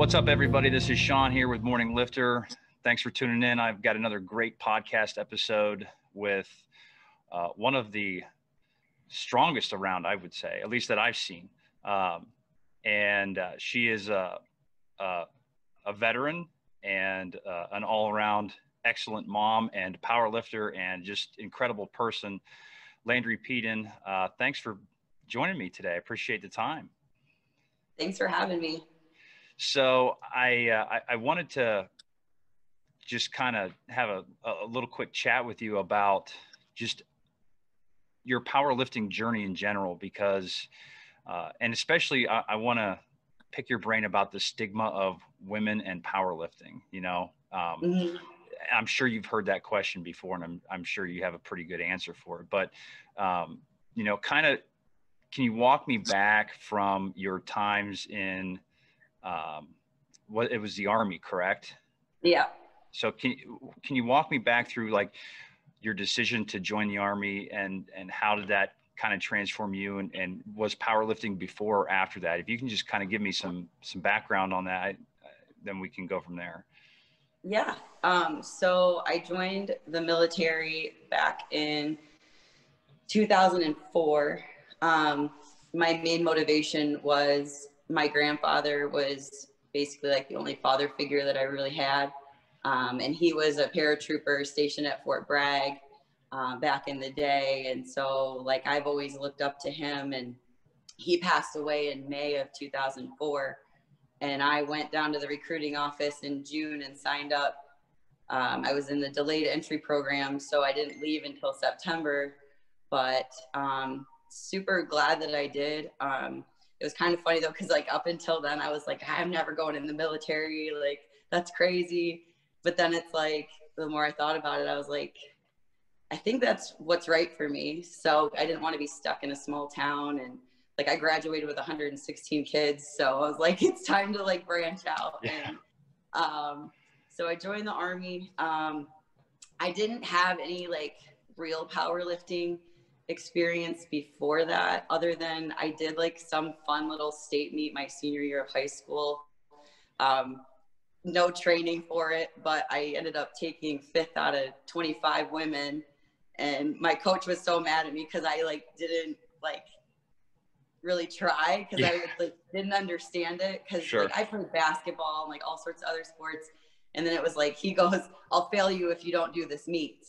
What's up, everybody? This is Sean here with Morning Lifter. Thanks for tuning in. I've got another great podcast episode with uh, one of the strongest around, I would say, at least that I've seen. Um, and uh, she is a, a, a veteran and uh, an all around excellent mom and power lifter and just incredible person. Landri Peden, uh, thanks for joining me today. I appreciate the time. Thanks for having me. So I, uh, I, I wanted to just kind of have a, a little quick chat with you about just your powerlifting journey in general, because, uh, and especially I, I want to pick your brain about the stigma of women and powerlifting. You know, um, mm-hmm. I'm sure you've heard that question before, and I'm I'm sure you have a pretty good answer for it. But um, you know, kind of, can you walk me back from your times in um, what it was the army, correct? Yeah. So can can you walk me back through like your decision to join the army and and how did that kind of transform you and, and was powerlifting before or after that? If you can just kind of give me some some background on that, then we can go from there. Yeah. Um, so I joined the military back in 2004. Um, my main motivation was my grandfather was basically like the only father figure that I really had. Um, and he was a paratrooper stationed at Fort Bragg uh, back in the day. And so, like, I've always looked up to him. And he passed away in May of 2004. And I went down to the recruiting office in June and signed up. Um, I was in the delayed entry program, so I didn't leave until September. But um, super glad that I did. Um, it was kind of funny though, because like up until then, I was like, I'm never going in the military. Like, that's crazy. But then it's like, the more I thought about it, I was like, I think that's what's right for me. So I didn't want to be stuck in a small town. And like, I graduated with 116 kids. So I was like, it's time to like branch out. Yeah. And um, so I joined the Army. Um, I didn't have any like real powerlifting experience before that, other than I did like some fun little state meet my senior year of high school. Um, no training for it, but I ended up taking fifth out of 25 women. And my coach was so mad at me because I like didn't like really try because yeah. I like didn't understand it because sure. like, I played basketball and like all sorts of other sports. And then it was like he goes, "I'll fail you if you don't do this meet."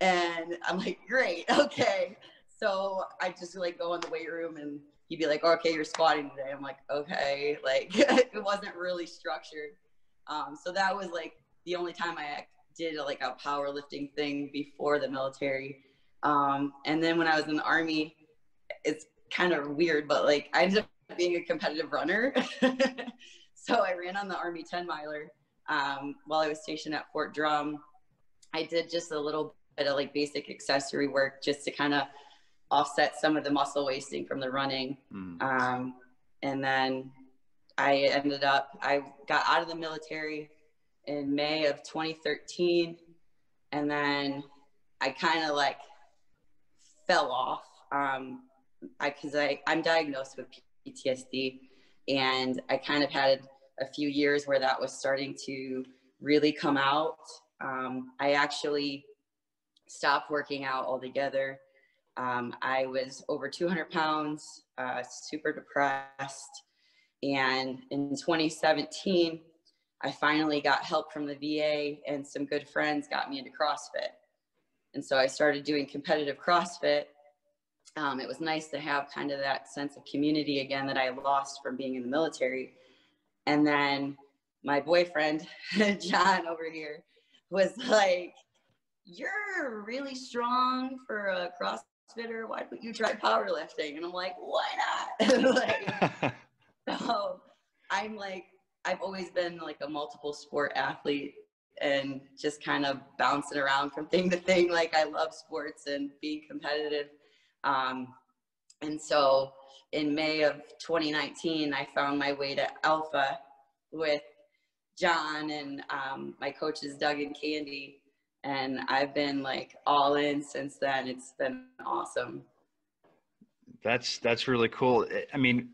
And I'm like, "Great, okay." So I just like go in the weight room and he'd be like, okay, you're squatting today. I'm like, okay. Like it wasn't really structured. Um, so that was like the only time I did like a powerlifting thing before the military. Um, and then when I was in the army, it's kind of weird, but like I ended up being a competitive runner. so I ran on the army 10 miler um, while I was stationed at Fort Drum. I did just a little bit of like basic accessory work just to kind of offset some of the muscle wasting from the running. Mm. Um, and then I ended up, I got out of the military in May of 2013. And then I kind of like fell off. Um, I, cause I, I'm diagnosed with PTSD and I kind of had a few years where that was starting to really come out. Um, I actually stopped working out altogether um, I was over 200 pounds, uh, super depressed. And in 2017, I finally got help from the VA, and some good friends got me into CrossFit. And so I started doing competitive CrossFit. Um, it was nice to have kind of that sense of community again that I lost from being in the military. And then my boyfriend, John over here, was like, You're really strong for a cross CrossFitter, why don't you try powerlifting? And I'm like, why not? like, so I'm like, I've always been like a multiple sport athlete and just kind of bouncing around from thing to thing. Like I love sports and being competitive. Um, and so in May of 2019, I found my way to Alpha with John and um, my coaches, Doug and Candy and I've been like all in since then. It's been awesome. That's that's really cool. I mean,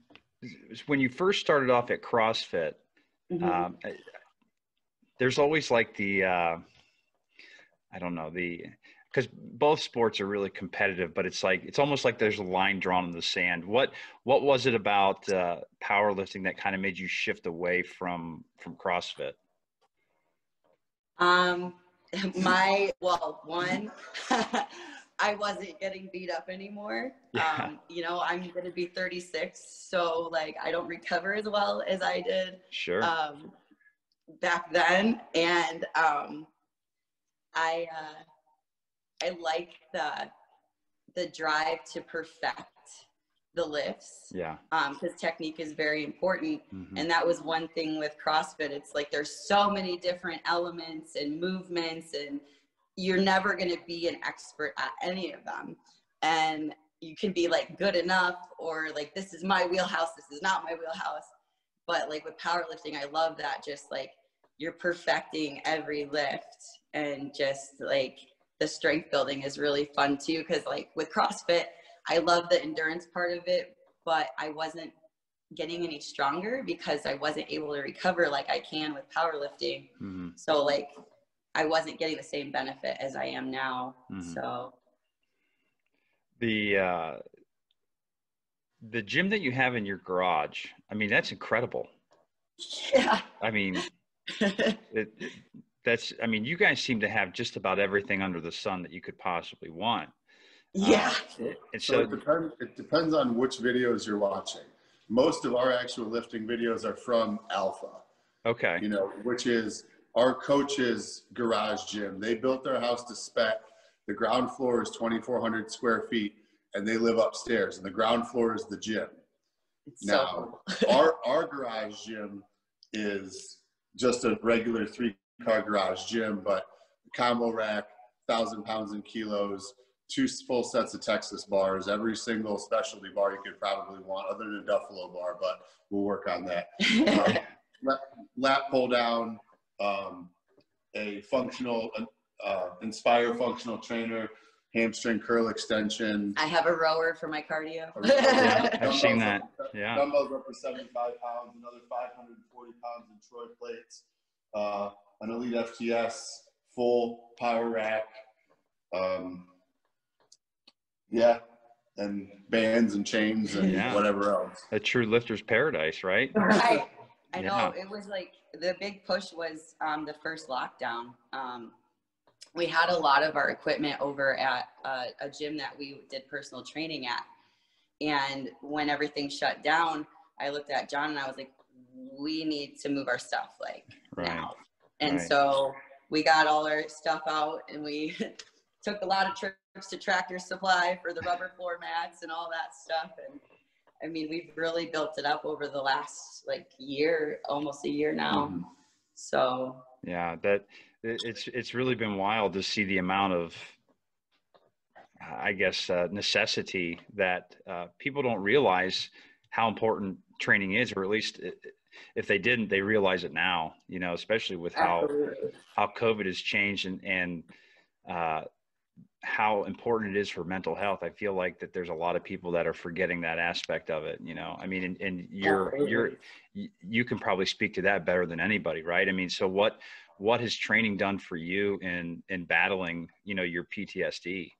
when you first started off at CrossFit, Mm-hmm. Um, there's always like the, uh, I don't know, the, because both sports are really competitive, but it's like it's almost like there's a line drawn in the sand. What what was it about uh, powerlifting that kind of made you shift away from from CrossFit? Um, my well, one, I wasn't getting beat up anymore. Yeah. Um, you know, I'm gonna be 36, so like I don't recover as well as I did. Sure. Um, back then, and um, I. Uh, I like the the drive to perfect the lifts. Yeah. Um, because technique is very important. Mm-hmm. And that was one thing with CrossFit. It's like there's so many different elements and movements, and you're never gonna be an expert at any of them. And you can be like good enough or like this is my wheelhouse, this is not my wheelhouse. But like with powerlifting, I love that just like you're perfecting every lift and just like the strength building is really fun too because like with CrossFit, I love the endurance part of it, but I wasn't getting any stronger because I wasn't able to recover like I can with powerlifting. Mm-hmm. So like I wasn't getting the same benefit as I am now. Mm-hmm. So the uh the gym that you have in your garage, I mean that's incredible. Yeah. I mean it, it, that's i mean you guys seem to have just about everything under the sun that you could possibly want yeah. Uh, and so, so it, depends, it depends on which videos you're watching. Most of our actual lifting videos are from alpha. Okay. You know which is our coach's garage gym. They built their house to spec. The ground floor is 2400 square feet and they live upstairs and the ground floor is the gym. It's now so cool. our our garage gym is just a regular three car garage gym, but combo rack, thousand pounds in kilos, two full sets of Texas bars, every single specialty bar you could probably want, other than a Duffalo bar, but we'll work on that. um, lat pull down, um, a functional, uh, Inspire functional trainer, hamstring curl extension. I have a rower for my cardio. yeah, I've seen that. Yeah. Dumbbells up for 75 pounds, another 540 pounds in Troy plates. Uh, an Elite FTS full power rack. Um, yeah, and bands and chains and yeah. whatever else. A true lifter's paradise, right? Right. I know it was like the big push was um, the first lockdown. Um, we had a lot of our equipment over at uh, a gym that we did personal training at. And when everything shut down, I looked at John and I was like, we need to move our stuff like right. now. And right. so we got all our stuff out and we took a lot of trips to Tractor Supply for the rubber floor mats and all that stuff. And I mean, we've really built it up over the last like year, almost a year now. Mm-hmm. So yeah, that it's it's really been wild to see the amount of I guess uh, necessity that uh, people don't realize how important training is, or at least if they didn't, they realize it now. You know, especially with how Absolutely. how COVID has changed and and uh, how important it is for mental health. I feel like that there's a lot of people that are forgetting that aspect of it. You know, I mean, and, and you're you're you can probably speak to that better than anybody, right? I mean, so what what has training done for you in in battling you know your PTSD?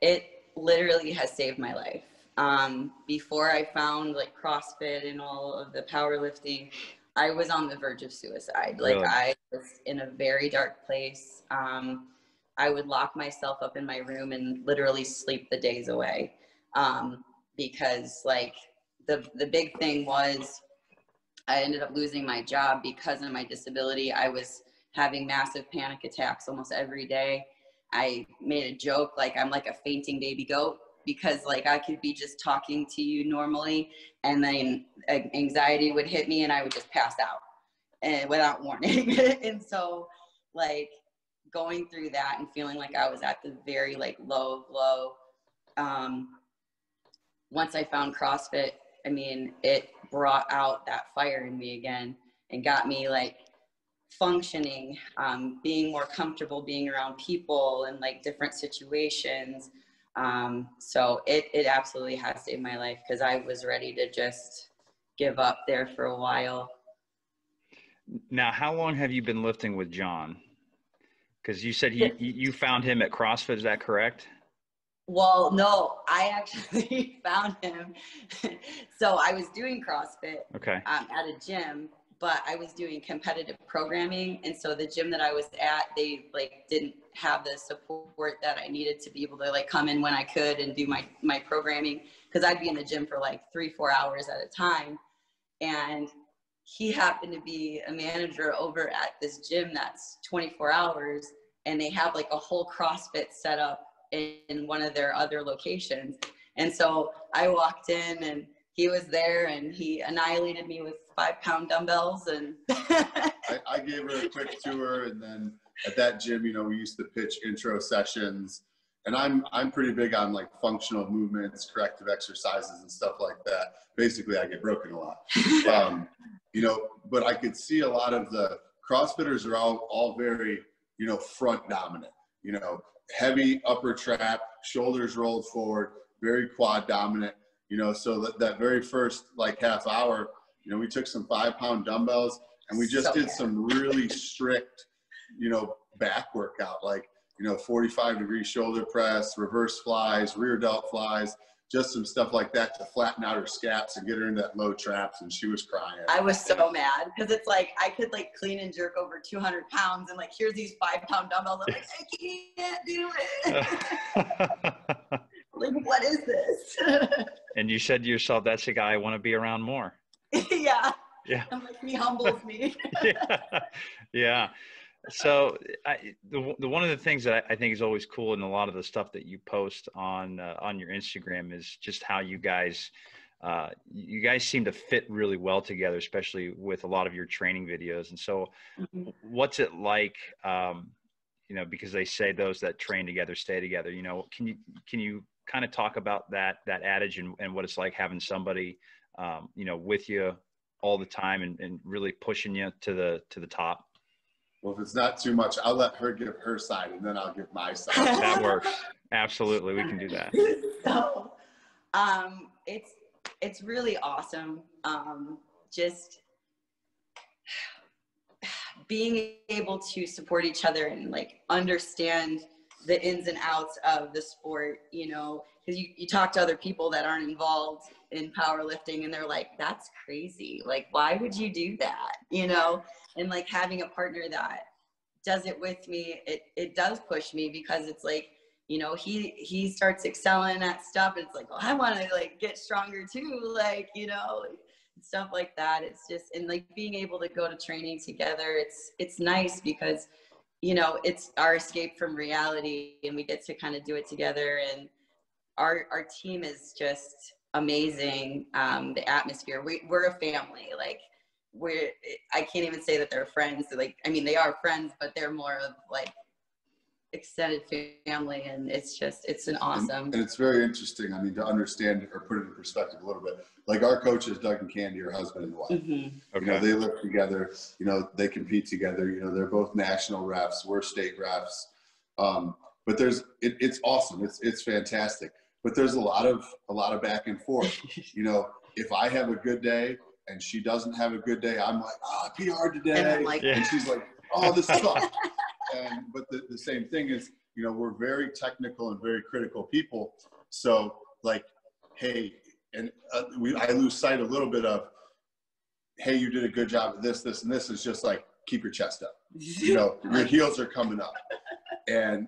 It literally has saved my life. Um, before I found like CrossFit and all of the powerlifting, I was on the verge of suicide. Like really? I was in a very dark place. Um, I would lock myself up in my room and literally sleep the days away. Um, because like the, the big thing was I ended up losing my job because of my disability. I was having massive panic attacks almost every day. I made a joke like I'm like a fainting baby goat because like I could be just talking to you normally and then anxiety would hit me and I would just pass out and without warning. and so like going through that and feeling like I was at the very like low low um once I found CrossFit, I mean, it brought out that fire in me again and got me like functioning, um, being more comfortable being around people and like different situations. Um, so it, it absolutely has saved my life because I was ready to just give up there for a while. Now, how long have you been lifting with John? Because you said he, you found him at CrossFit. Is that correct? Well, no, I actually found him. so I was doing CrossFit Okay. um, at a gym, but I was doing competitive programming, and so the gym that I was at, they like didn't have the support that I needed to be able to like come in when I could and do my my programming because I'd be in the gym for like three four hours at a time, and he happened to be a manager over at this gym that's 24 hours and they have like a whole CrossFit set up in one of their other locations. And so I walked in and he was there and he annihilated me with five pound dumbbells and I, I gave her a quick tour, and then at that gym, you know, we used to pitch intro sessions, and I'm I'm pretty big on like functional movements, corrective exercises, and stuff like that. Basically, I get broken a lot, um, you know. But I could see a lot of the CrossFitters are all all very you know front dominant, you know, heavy upper trap, shoulders rolled forward, very quad dominant, you know. So that that very first like half hour, you know, we took some five pound dumbbells and we just So did bad. some really strict, you know, back workout, like, you know, 45 degree shoulder press, reverse flies, rear delt flies, just some stuff like that to flatten out her scaps and get her into that low traps. And she was crying. I was so mad because it's like I could like clean and jerk over 200 pounds and like here's these five pound dumbbells. I'm like, I can't do it. like, what is this? and you said to yourself, "That's the guy I want to be around more." yeah. Yeah. I'm like, he humbles me. yeah. yeah. So I, the, the one of the things that I, I think is always cool in a lot of the stuff that you post on uh, on your Instagram is just how you guys uh, you guys seem to fit really well together, especially with a lot of your training videos. And so, Mhm. what's it like? Um, you know, because they say those that train together stay together. You know, can you can you kind of talk about that that adage and, and what it's like having somebody um, you know with you all the time and, and really pushing you to the to the top? Well, if it's not too much, I'll let her give her side and then I'll give my side. That works. Absolutely, we can do that. so um it's it's really awesome um just being able to support each other and like understand the ins and outs of the sport you know because you, you talk to other people that aren't involved in powerlifting and they're like that's crazy. Like why would you do that? You know? And like having a partner that does it with me it, it does push me because it's like you know he he starts excelling at stuff And it's like well i want to like get stronger too like you know stuff like that. It's just and like being able to go to training together it's it's nice because you know it's our escape from reality and we get to kind of do it together and our our team is just amazing um the atmosphere. We, we're a family like we're i can't even say that they're friends like i mean they are friends but they're more of like extended family and it's just it's an awesome and it's very interesting. I mean, to understand or put it in perspective a little bit. Like our coaches, Doug and Candy, are husband and wife. Mhm. You know, Okay. they live together. You know, they compete together. You know, they're both national refs. We're state refs. Um, but there's, it, it's awesome. It's it's fantastic. But there's a lot of a lot of back and forth. You know, if I have a good day and she doesn't have a good day, I'm like, oh, I PR today. and like Yeah. and she's like, "Oh, this sucks." and but the, the same thing is, you know, we're very technical and very critical people. So like, hey, and uh, we I lose sight a little bit of, hey, you did a good job of this, this, and this. Is just like keep your chest up. You know, your heels are coming up, and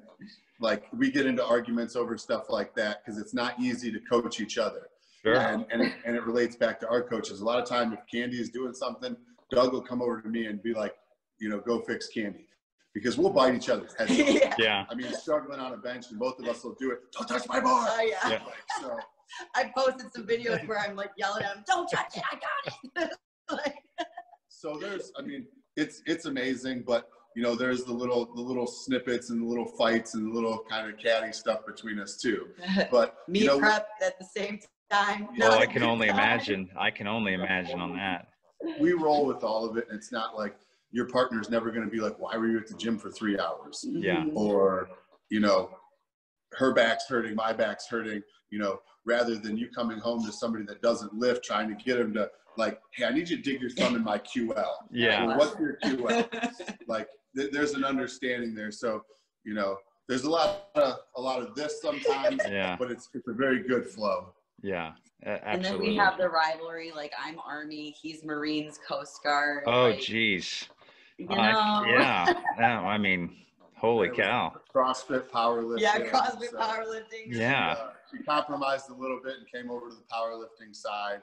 like we get into arguments over stuff like that because it's not easy to coach each other Sure. and and it, and it relates back to our coaches. A lot of time, if Candy is doing something, Doug will come over to me and be like, you know, go fix Candy, because we'll bite each other's heads. off. yeah. Yeah. I mean, struggling on a bench, and both of us will do it. Don't touch my bar. Oh, yeah. Yeah. Like, so I posted some videos where I'm like yelling at him, "Don't touch it! I got it!" like, so there's, I mean, it's it's amazing, but you know, there's the little the little snippets and the little fights and the little kind of catty stuff between us too. But meat you know, prep at the same time. Oh, I can only time. imagine. I can only imagine on that. we roll with all of it, and it's not like your partner's never going to be like, "Why were you at the gym for three hours?" Yeah. Mhm. or you know her back's hurting, my back's hurting, you know, rather than you coming home to somebody that doesn't lift, trying to get them to like, hey, I need you to dig your thumb in my QL. Yeah. Well, what's your QL? like, th- there's an understanding there. So, you know, there's a lot of a lot of this sometimes, Yeah. but it's it's a very good flow. Yeah. a- and then we have the rivalry. Like I'm Army, he's Marines, Coast Guard. oh, like, geez. You Uh, yeah. yeah. I mean, holy cow. CrossFit powerlifting. Yeah, CrossFit so, powerlifting. Yeah. uh, she compromised a little bit and came over to the powerlifting side,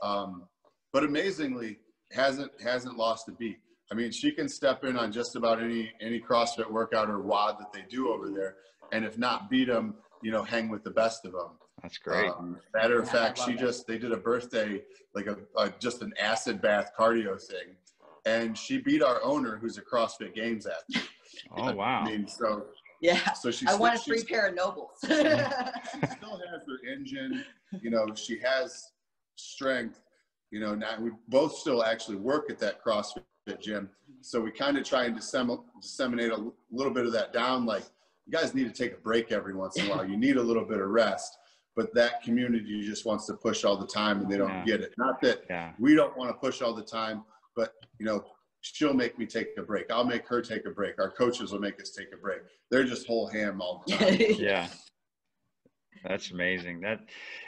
um, but amazingly hasn't hasn't lost a beat. I mean, she can step in on just about any any CrossFit workout or WOD that they do over there, and if not beat them, you know, hang with the best of them. That's great. Um, matter of Yeah, fact, she it. just they did a birthday like a, a just an acid bath cardio thing, and she beat our owner, who's a CrossFit Games athlete. oh, wow. I mean, so Yeah. so she I want a she's- free pair of NOBULLs. she still has her engine. You know, she has strength. You know, now we both still actually work at that CrossFit gym. So we kind of try and dissemin- disseminate a l- little bit of that down. Like, you guys need to take a break every once in a while. You need a little bit of rest. But that community just wants to push all the time and they don't Yeah. get it. Not that Yeah. we don't want to push all the time, but, you know, she'll make me take a break. I'll make her take a break. Our coaches will make us take a break. They're just whole ham all the time. yeah that's amazing that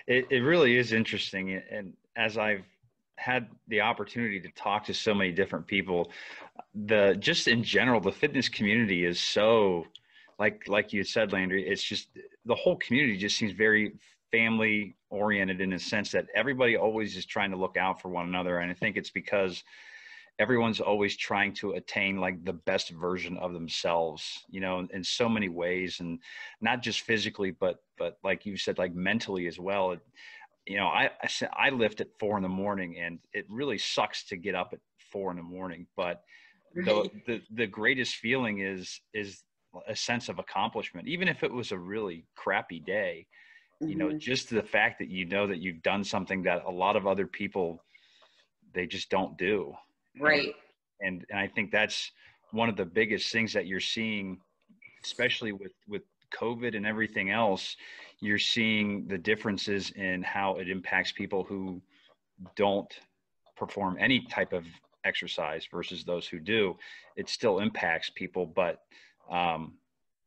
it, it really is interesting and as i've had the opportunity to talk to so many different people the just in general the fitness community is so like like you said landri it's just the whole community just seems very family oriented in a sense that everybody always is trying to look out for one another and i think it's because everyone's always trying to attain like the best version of themselves you know in, in so many ways and not just physically but but like you said like mentally as well. It, you know I, I i lift at four in the morning and it really sucks to get up at four in the morning but the, the the greatest feeling is is a sense of accomplishment. Even if it was a really crappy day you know Mhm. just the fact that you know that you've done something that a lot of other people they just don't do right. and and I think that's one of the biggest things that you're seeing, especially with with COVID and everything else. You're seeing the differences in how it impacts people who don't perform any type of exercise versus those who do. It still impacts people, but um,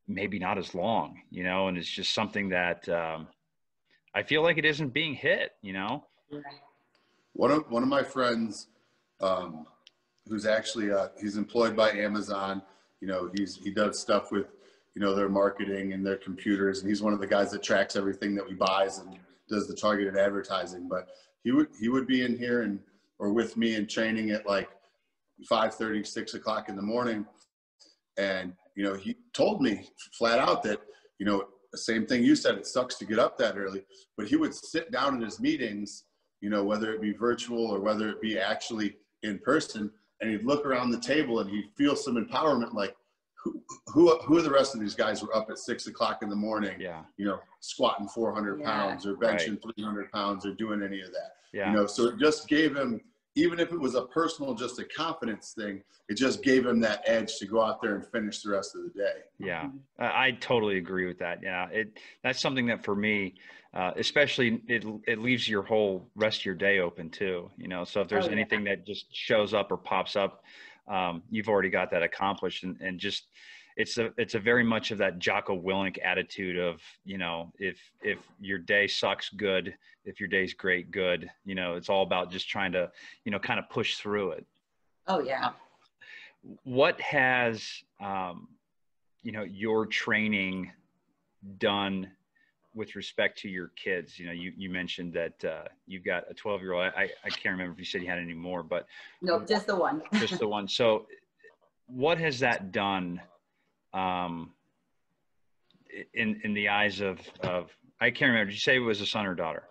maybe not as long, you know. And it's just something that um, I feel like it isn't being hit, you know. Right. One of one of my friends, um, who's actually uh, he's employed by Amazon. You know, he's he does stuff with you know their marketing and their computers, and he's one of the guys that tracks everything that we buys and does the targeted advertising. But he would he would be in here and or with me in training at like 5:30, 6 o'clock in the morning, and you know he told me flat out that you know the same thing you said. It sucks to get up that early, but he would sit down in his meetings you know, whether it be virtual or whether it be actually in person, and he'd look around the table and he'd feel some empowerment, like who who who are the rest of these guys who are up at six o'clock in the morning, Yeah, you know, squatting 400 Yeah. pounds or benching 300 pounds or doing any of that, yeah. you know. So it just gave him, even if it was a personal, just a confidence thing, it just gave him that edge to go out there and finish the rest of the day. Yeah, mm-hmm. I I totally agree with that. Yeah, it that's something that for me, uh, especially it it leaves your whole rest of your day open too. You know, so if there's Oh, yeah. anything that just shows up or pops up, um, you've already got that accomplished, and and just it's a it's a very much of that Jocko Willink attitude of you know if if your day sucks, good. If your day's great, good. You know, it's all about just trying to you know kind of push through it Oh yeah. what has um, you know your training done with respect to your kids you know you, you mentioned that uh, you've got a 12 year old I, I can't remember if you said you had any more but Nope, just the one. just the one. So what has that done um, in in the eyes of of i can't remember. Did you say it was a son or daughter?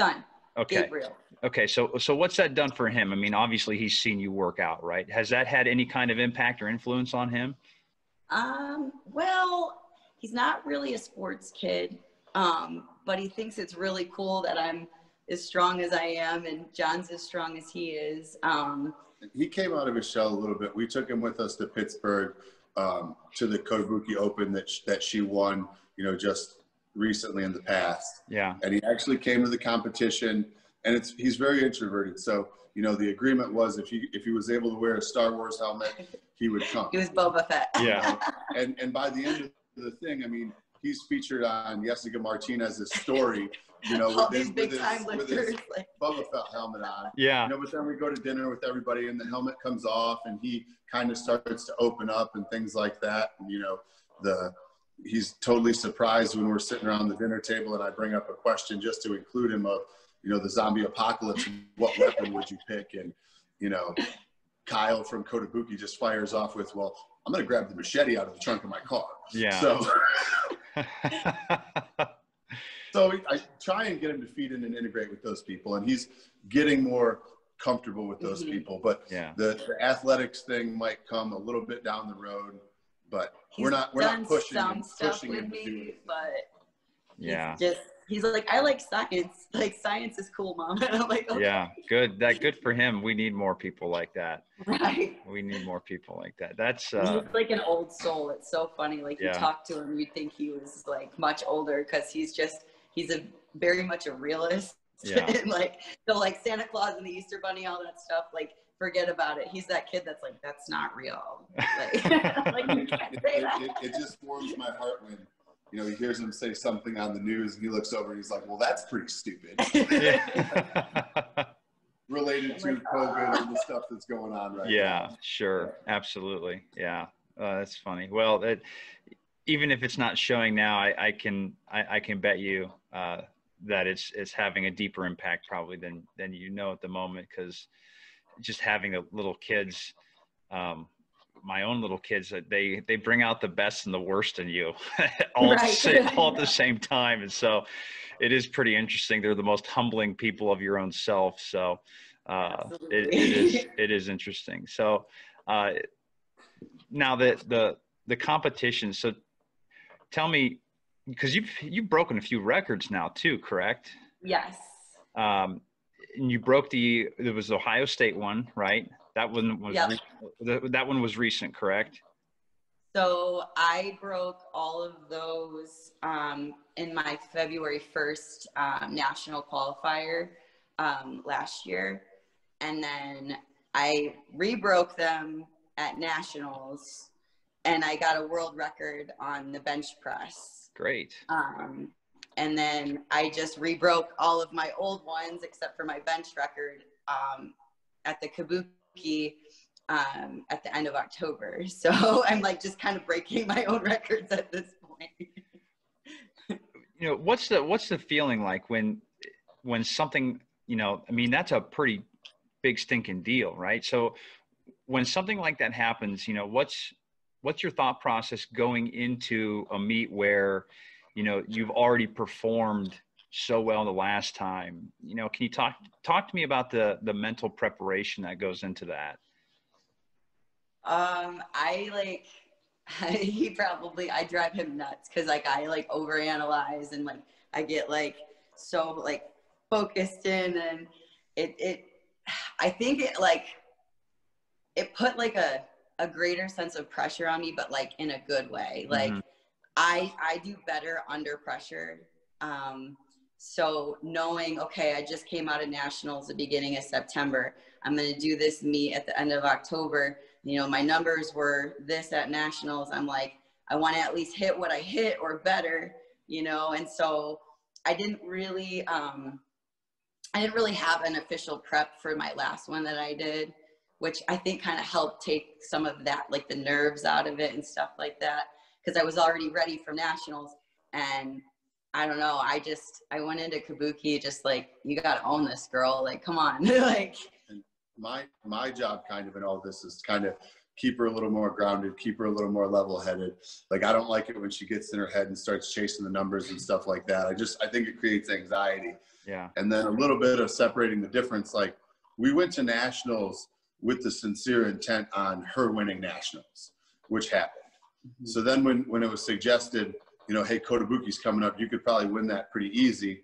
Son, okay. Gabriel. okay so so what's that done for him? I mean obviously he's seen you work out right? Has that had any kind of impact or influence on him? Um, well, he's not really a sports kid, um, but he thinks it's really cool that I'm as strong as I am and John's as strong as he is. Um, he came out of his shell a little bit. We took him with us to Pittsburgh um, to the Kobuki Open that sh- that she won. you know, just recently in the past. Yeah. And he actually came to the competition and it's, he's very introverted. So, you know, the agreement was if he, if he was able to wear a Star Wars helmet, he would come. He was Boba Fett. Yeah. And, and by the end of the thing, I mean, he's featured on Jessica Martinez's story, you know, All with his, these big with his, time with his lifters. Like, Boba Fett helmet on. Yeah. You know, but then we go to dinner with everybody and the helmet comes off and he kind of starts to open up and things like that. And, you know, the, he's totally surprised when we're sitting around the dinner table and I bring up a question just to include him of, you know, the zombie apocalypse, what weapon would you pick? And, you know, Kyle from Kotobuki just fires off with, well, I'm going to grab the machete out of the trunk of my car. Yeah. So, so I try and get him to feed in and integrate with those people, and he's getting more comfortable with those Mhm. people. But yeah. the, the athletics thing might come a little bit down the road, but he's we're not we're not pushing him, pushing him to do it. but Yeah. just he's like, I like science. Like science is cool, mom. And I'm like, okay, Yeah. Good. That good for him. We need more people like that. right. We need more people like that. That's uh he's like an old soul. It's so funny. Like Yeah. you talk to him, you'd think he was like much older because he's just he's a very much a realist. Yeah. and like so like Santa Claus and the Easter Bunny, all that stuff. Like forget about it. He's that kid that's like that's not real. Like, like you can't It, say it, it, it just warms my heart when you know he hears him say something on the news and he looks over and he's like, "Well, that's pretty stupid." Related my to COVID and the stuff that's going on right yeah, now. sure. Absolutely. Yeah. Uh, that's funny. Well, that even if it's not showing now, I, I can I, I can bet you uh, that it's it's having a deeper impact probably than than you know at the moment because just having the little kids, um, my own little kids, that they they bring out the best and the worst in you all, at the same, all at the same time, and so it is pretty interesting. They're the most humbling people of your own self. So uh, it, it is it is interesting. So uh, now that the the competition. So tell me, because you've you've broken a few records now too, correct? Yes. Um, and you broke the there was the Ohio State one, right? That one was Yep. re- that one was recent, correct? So I broke all of those um, in my February 1st um, national qualifier um, last year. And then I rebroke them at nationals and I got a world record on the bench press. Great. Um, and then I just rebroke all of my old ones except for my bench record um, at the Kabuki um, at the end of October. So I'm like just kind of breaking my own records at this point. You know, what's the what's the feeling like when when something you know? I mean, that's a pretty big stinking deal, right? So when something like that happens, you know, what's what's your thought process going into a meet where you know you've already performed so well the last time you know can you talk talk to me about the the mental preparation that goes into that Um, I like he probably I drive him nuts because like I like overanalyze and like I get like so like focused in and it it I think it like it put like a a greater sense of pressure on me, but like in a good way. Like Mhm. I I do better under pressure. Um, so knowing okay, I just came out of nationals the beginning of September. I'm gonna do this meet at the end of October. You know, my numbers were this at nationals. I'm like, I want to at least hit what I hit or better. You know, and so I didn't really um, I didn't really have an official prep for my last one that I did, which I think kind of helped take some of that, like the nerves out of it and stuff like that, because I was already ready for nationals. And I don't know, I just, I went into Kabuki just like, you got to own this girl. Like, come on. like, my my job kind of in all this is kind of keep her a little more grounded keep her a little more level headed like i don't like it when she gets in her head and starts chasing the numbers and stuff like that. I just i think it creates anxiety. Yeah. And then a little bit of separating the difference like we went to nationals with the sincere intent on her winning nationals which happened. Mm-hmm. So then when when it was suggested you know hey kotobuki's coming up you could probably win that pretty easy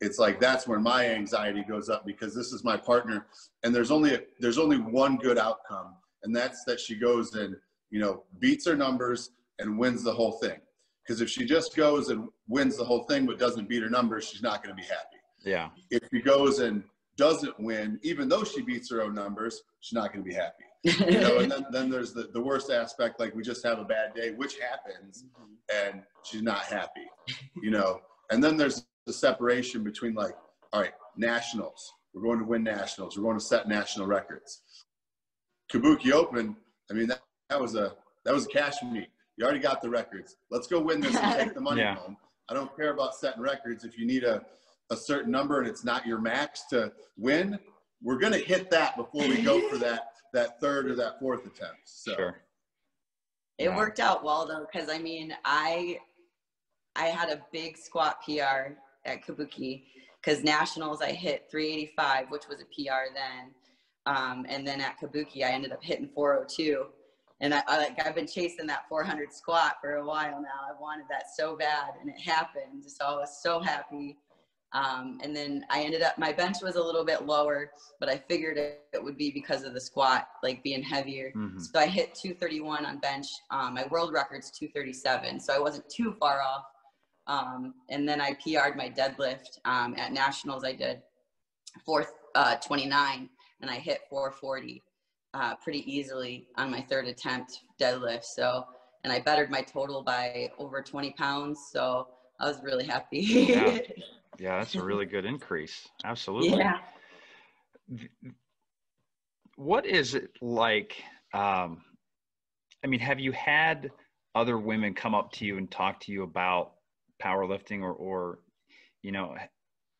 it's like that's when my anxiety goes up because this is my partner and there's only a, there's only one good outcome and that's that she goes and you know beats her numbers and wins the whole thing Because if she just goes and wins the whole thing but doesn't beat her numbers, she's not going to be happy. Yeah. If she goes and doesn't win, even though she beats her own numbers, she's not going to be happy. You know, and then, then there's the, the worst aspect, like we just have a bad day, which happens, mm-hmm. and she's not happy, you know. And then there's the separation between like, all right, nationals, we're going to win nationals, we're going to set national records. Kabuki Open, I mean, that, that was a that was a cash meet. You already got the records. Let's go win this and take the money Yeah. home. I don't care about setting records. If you need a, a certain number and it's not your max to win, we're gonna hit that before we go for that that third or that fourth attempt. So Sure. It Yeah. worked out well though, because I mean, I I had a big squat PR at Kabuki because nationals I hit 385, which was a PR then, um, and then at Kabuki I ended up hitting 402, and I, I like I've been chasing that 400 squat for a while now. I wanted that so bad, and it happened. So I was so happy. Um, and then I ended up my bench was a little bit lower, but I figured it, it would be because of the squat, like being heavier. Mhm. So I hit 231 on bench. Um, my world record's 237, so I wasn't too far off. Um, and then I PR'd my deadlift um, at nationals. I did 429, and I hit 440 uh, pretty easily on my third attempt deadlift. So, and I bettered my total by over 20 pounds. So I was really happy. Yeah. Yeah, that's a really good increase. Absolutely. yeah. What is it like? Um, I mean, have you had other women come up to you and talk to you about powerlifting, or, or you know,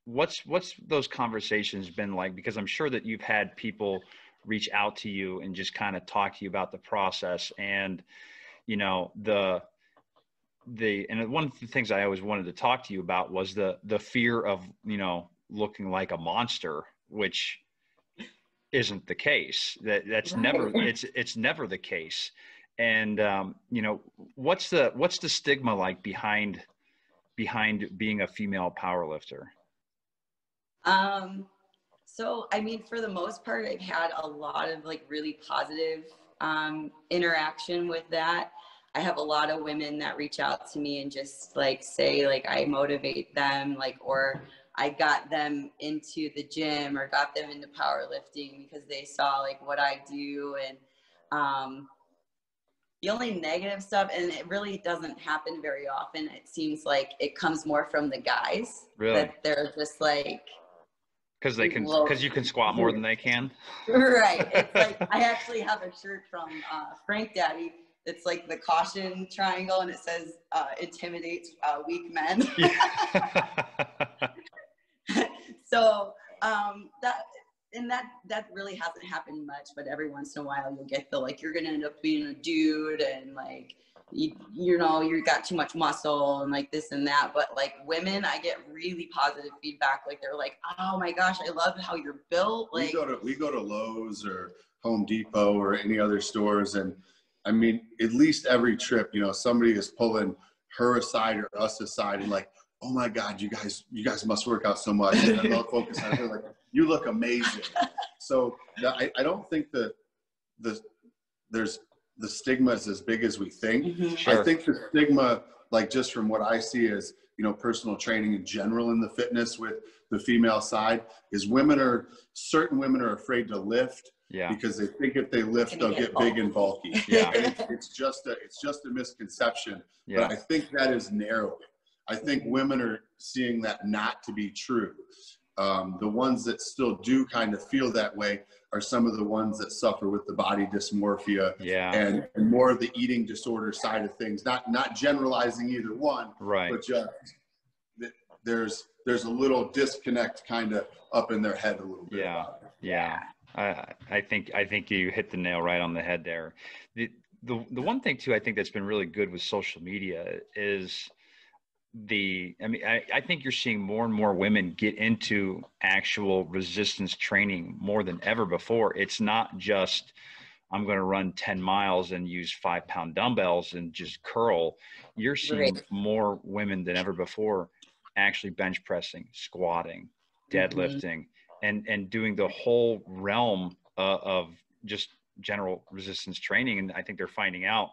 what's what's those conversations been like? Because I'm sure that you've had people reach out to you and just kind of talk to you about the process and you know the the and one of the things I always wanted to talk to you about was the the fear of you know looking like a monster, which isn't the case. That that's never it's it's never the case. And um, you know what's the what's the stigma like behind behind being a female powerlifter? Um, so I mean, for the most part, I've had a lot of like really positive um, interaction with that. I have a lot of women that reach out to me and just like say like I motivate them, like or I got them into the gym or got them into powerlifting because they saw like what I do and um, the only negative stuff, and it really doesn't happen very often. It seems like it comes more from the guys Really? that they're just like Because they can because you can squat more than they can. right. It's like I actually have a shirt from uh, Frank Daddy. It's like the caution triangle, and it says uh, "intimidates uh, weak men." so um, that and that that really hasn't happened much, but every once in a while you'll get the like you're gonna end up being a dude and like you, you know you got too much muscle and like this and that. But like women, I get really positive feedback. Like they're like, "Oh my gosh, I love how you're built." we go to we go to Lowe's or Home Depot or any other stores, and I mean, at least every trip, you know, somebody is pulling her aside or us aside, and like, oh my God, you guys, you guys must work out so much. And they'll focus on her, like, you look amazing. So the- I, I don't think that the there's the stigma is as big as we think. Mhm. Sure. I think the stigma, like just from what I see is, you know, personal training in general in the fitness with the female side is women are, certain women are afraid to lift yeah. because they think if they lift, they'll get get big and bulky. Yeah. And it's, it's just a, it's just a misconception, but Yeah. I think that is narrowing. I think women are seeing that not to be true. Um, the ones that still do kind of feel that way are some of the ones that suffer with the body dysmorphia Yeah. and, and more of the eating disorder side of things. Not not generalizing either one, Right. but just there's there's a little disconnect kind of up in their head a little bit. Yeah. Yeah, I, I think I think you hit the nail right on the head there. The, the the one thing too, I think that's been really good with social media is the. I mean, I, I think you're seeing more and more women get into actual resistance training more than ever before. It's not just I'm going to run 10 miles and use five pound dumbbells and just curl. You're seeing Right. more women than ever before actually bench pressing, squatting, Mhm. deadlifting, and and doing the whole realm uh, of just general resistance training. And I think they're finding out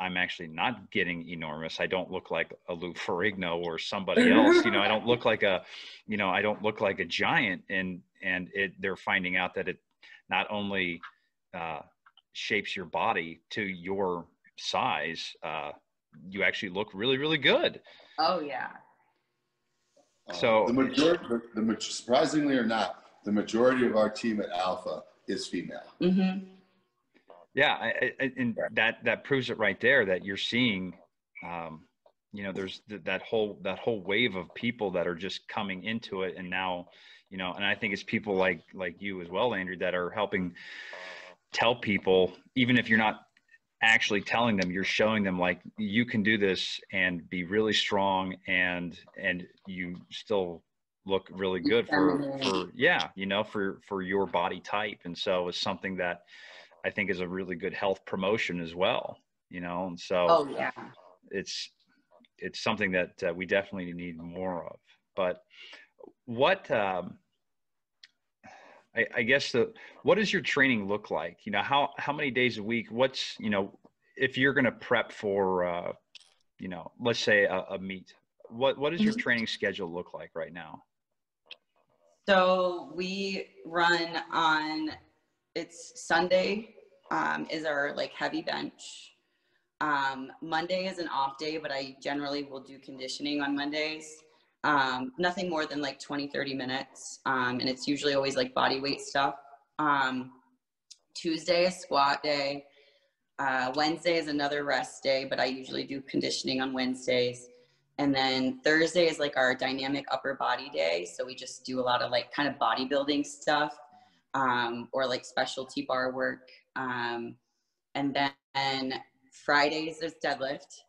I'm actually not getting enormous. I don't look like a Lou Ferrigno or somebody else. you know, I don't look like a, you know, I don't look like a giant. And and it they're finding out that it not only uh, shapes your body to your size, uh, you actually look really really good. Oh yeah. So uh, the majority, the, the, surprisingly or not, the majority of our team at Alpha is female. Mm-hmm. Yeah, I, I, and that that proves it right there that you're seeing, um, you know, there's th- that whole that whole wave of people that are just coming into it, and now, you know, and I think it's people like like you as well, Andrew, that are helping tell people, even if you're not actually telling them, you're showing them like you can do this and be really strong, and and you still look really good for for yeah, you know, for for your body type, and so it's something that I think is a really good health promotion as well. You know, and so oh yeah, it's it's something that uh, we definitely need more of. But what um, I, I guess the what does your training look like? You know, how how many days a week? What's you know, if you're going to prep for uh, you know, let's say a, a meet, what what does your mm-hmm. training schedule look like right now? So we run on it's Sunday um, is our like heavy bench. Um, Monday is an off day, but I generally will do conditioning on Mondays. Um, nothing more than like 20, 30 minutes. Um, and it's usually always like body weight stuff. Um, Tuesday is squat day. Uh, Wednesday is another rest day, but I usually do conditioning on Wednesdays. And then Thursday is like our dynamic upper body day. So we just do a lot of like kind of bodybuilding stuff um, or like specialty bar work. Um, and then Fridays is deadlift.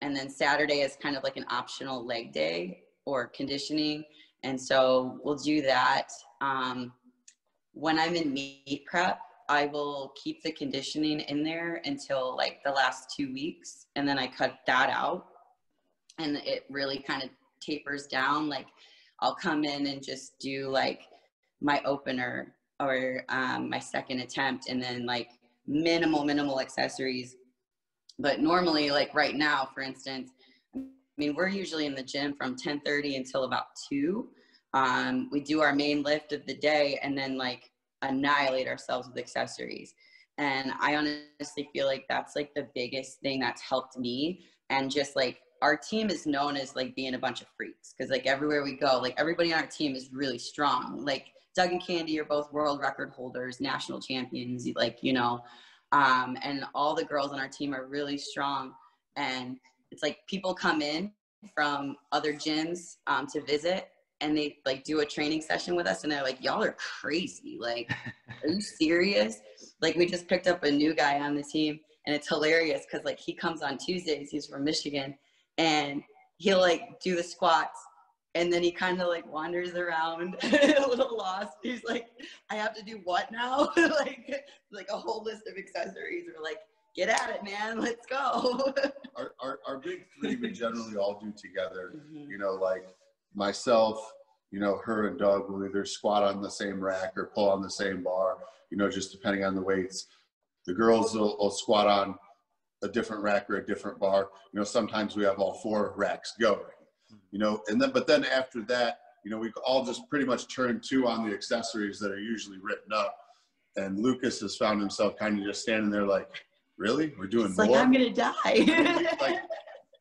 And then Saturday is kind of like an optional leg day or conditioning. And so we'll do that. Um, when I'm in meet prep, I will keep the conditioning in there until like the last two weeks. And then I cut that out. And it really kind of tapers down. Like I'll come in and just do like my opener or um, my second attempt and then like minimal minimal accessories but normally like right now for instance mean we're usually in the gym from 10:30 until about 2 um, we do our main lift of the day and then like annihilate ourselves with accessories. And i honestly feel like that's like the biggest thing that's helped me and just like our team is known as like being a bunch of freaks because like everywhere we go like everybody on our team is really strong. Like Doug and Candy are both world record holders, national champions, like, you know, um, and all the girls on our team are really strong. And it's like people come in from other gyms um, to visit and they like do a training session with us and they're like, y'all are crazy. Like, are you serious? Like, we just picked up a new guy on the team and it's hilarious because like he comes on Tuesdays, he's from Michigan, and he'll like do the squats and then he kind of like wanders around a little lost he's like i have to do what now like like a whole list of accessories or like get at it man. Let's go. Our, our, our, big three we generally all do together. Mm-hmm. you know like myself you know her and doug will either squat on the same rack or pull on the same bar you know just depending on the weights. The girls will, will squat on a different rack or a different bar. You know sometimes we have all four racks going you know, and then, but then after that, you know, we all just pretty much turn to on the accessories that are usually written up. And Lucas has found himself kind of just standing there like, really? We're doing it's more? like, I'm going to die. like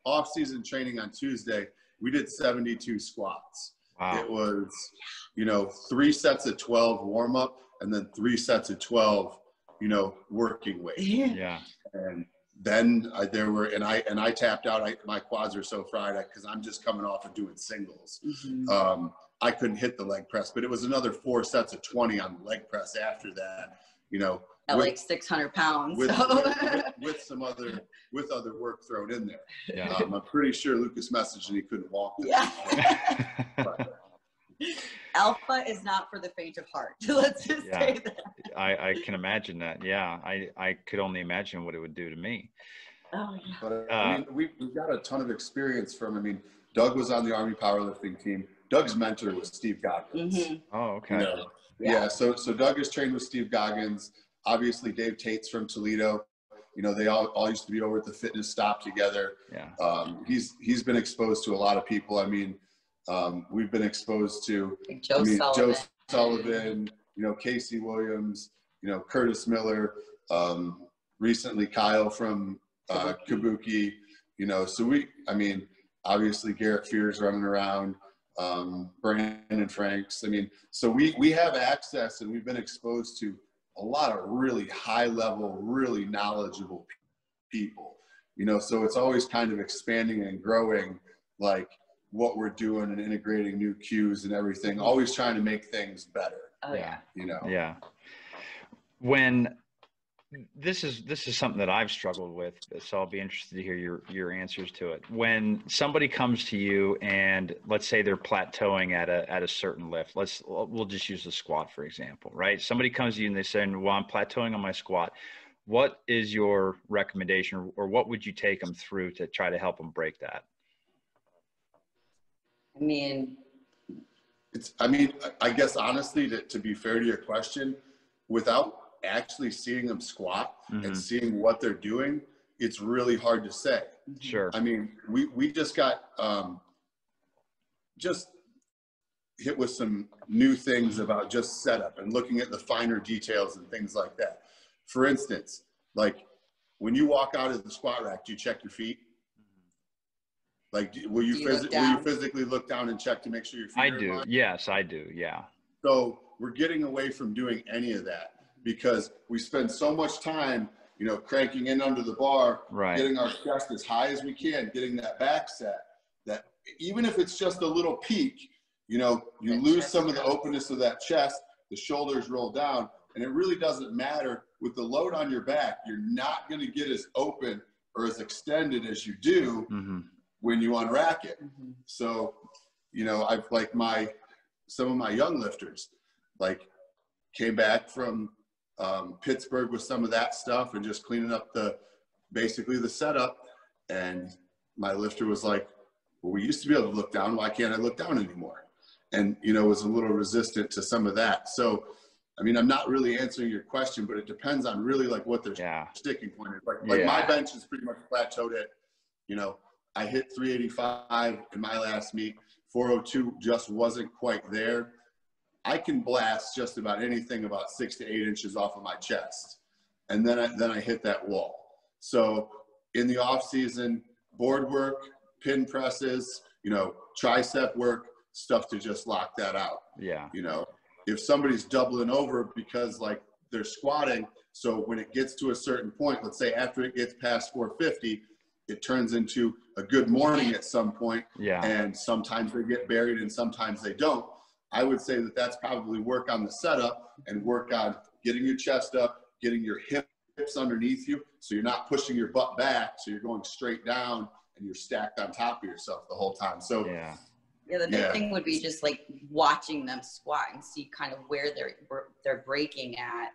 off season training on Tuesday, we did 72 squats. Wow. It was, you know, three sets of 12 warm up and then three sets of 12, you know, working weight. Yeah. And then I, there were and I and I tapped out. I, my quads are so fried because I'm just coming off of doing singles. Mm-hmm. Um, I couldn't hit the leg press, but it was another four sets of 20 on the leg press after that. You know, at with, like 600 pounds. With, so. with, with, with, some other with other work thrown in there. Yeah. Um, I'm pretty sure Lucas messaged and he couldn't walk. Yeah. Alpha is not for the faint of heart. Let's just yeah, say that. I, I can imagine that. Yeah, I, I could only imagine what it would do to me. Oh, yeah. But I mean, uh, we, we've got a ton of experience from, I mean, Doug was on the Army powerlifting team. Doug's mentor was Steve Goggins. Mm-hmm. Oh, okay. You know? yeah. yeah. So, so Doug is trained with Steve Goggins. Obviously, Dave Tate's from Toledo. You know, they all, all used to be over at the fitness stop together. Yeah. Um, he's he's been exposed to a lot of people. I mean, um, we've been exposed to Joe I mean, Sullivan. Joe Sullivan, you know, Casey Williams, you know, Curtis Miller, um, recently Kyle from uh, Kabuki, you know, so we, I mean, obviously Garrett Fears running around, um, Brandon Franks. I mean, so we, we have access and we've been exposed to a lot of really high level, really knowledgeable people, you know, so it's always kind of expanding and growing like what we're doing and integrating new cues and everything, always trying to make things better, Oh, yeah. you know? Yeah. When this is this is something that I've struggled with, so I'll be interested to hear your your answers to it. When somebody comes to you and let's say they're plateauing at a at a certain lift, let's we'll just use the squat for example, right? Somebody comes to you and they say, "Well, I'm plateauing on my squat." What is your recommendation, or what would you take them through to try to help them break that? I mean, It's, I mean, I guess honestly, to, to be fair to your question, without actually seeing them squat and Mhm. seeing what they're doing, it's really hard to say. Sure. I mean, we, we just got um, just hit with some new things about just setup and looking at the finer details and things like that. For instance, like when you walk out of the squat rack, do you check your feet? Like, do- will you, Do you phys- will you physically look down and check to make sure your feet I are do. line? Yes, I do. Yeah. So we're getting away from doing any of that because we spend so much time, you know, cranking in under the bar, Right. getting our chest as high as we can, getting that back set. That even if it's just a little peak, you know, you That lose some of the openness of that chest, the shoulders roll down, and it really doesn't matter with the load on your back. You're not going to get as open or as extended as you do hmm when you unrack it. mhm. So, you know, I've like my some of my young lifters, like came back from um, Pittsburgh with some of that stuff and just cleaning up the basically the setup. And my lifter was like, "Well, we used to be able to look down. Why can't I look down anymore?" And you know, was a little resistant to some of that. So, I mean, I'm not really answering your question, but it depends on really like what their Yeah. sticking point is. Like, like my bench is pretty much plateaued at, you know, I hit 385 in my last meet. 402 just wasn't quite there. I can blast just about anything about six to eight inches off of my chest, and then I, then I hit that wall. So in the off season, board work, pin presses, you know, tricep work, stuff to just lock that out Yeah. you know if somebody's doubling over because like they're squatting so when it gets to a certain point let's say after it gets past 450 it turns into a good morning at some point Yeah. and sometimes they get buried and sometimes they don't i would say that that's probably work on the setup and work on getting your chest up getting your hips underneath you so you're not pushing your butt back so you're going straight down and you're stacked on top of yourself the whole time so Yeah. Yeah, the big Yeah. thing would be just like watching them squat and see kind of where they're they're breaking at,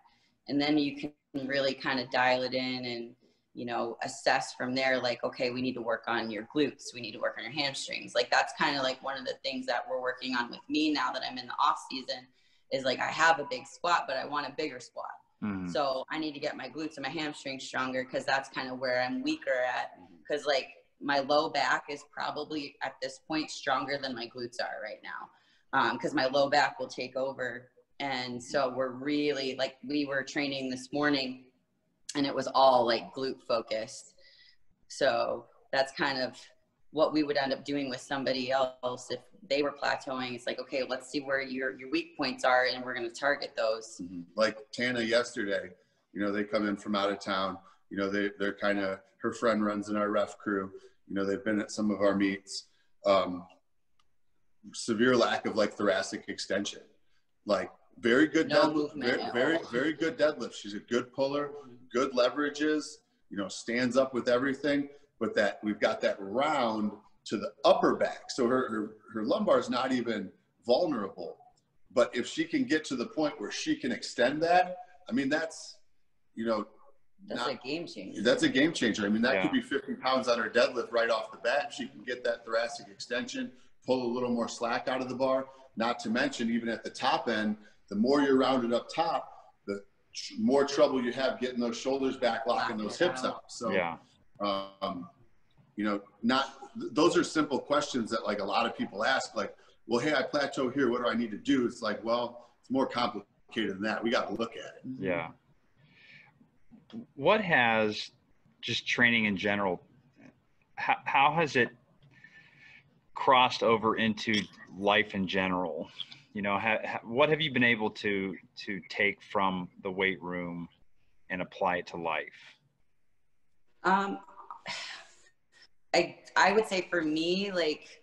and then you can really kind of dial it in and you know assess from there. Like, okay, we need to work on your glutes, we need to work on your hamstrings. Like that's kind of like one of the things that we're working on with me now that I'm in the off season. Is like I have a big squat, but I want a bigger squat. Mhm. So I need to get my glutes and my hamstrings stronger because that's kind of where I'm weaker at. Because like my low back is probably at this point stronger than my glutes are right now. Because my low back will take over. And so we're really like we were training this morning and it was all like glute focused. So that's kind of what we would end up doing with somebody else if they were plateauing. It's like, okay, let's see where your, your weak points are and we're going to target those. Mhm. Like Tana yesterday, you know, they come in from out of town. You know, they they're kind of her friend runs in our ref crew. You know, they've been at some of our meets. Um, severe lack of like thoracic extension. Like very good No deadlift, movement very very, very good deadlift. She's a good puller, good leverages. You know, stands up with everything. But that we've got that round to the upper back, so her her, her lumbar is not even vulnerable. But if she can get to the point where she can extend that, I mean, that's, you know, That's not, a game changer. that's a game changer. I mean, that Yeah. could be 50 pounds on her deadlift right off the bat. She can get that thoracic extension, pull a little more slack out of the bar. Not to mention, even at the top end, the more you're rounded up top, the tr- more trouble you have getting those shoulders back, locking those hips out. So, yeah. um, you know, not th- those are simple questions that like a lot of people ask. Like, well, hey, I plateau here. What do I need to do? It's like, well, it's more complicated than that. We got to look at it. Yeah. What has just training in general, how, how has it crossed over into life in general? You know, ha, ha, what have you been able to to take from the weight room and apply it to life? Um, I I would say for me, like